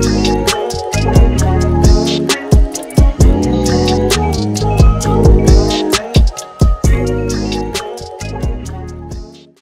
Bye.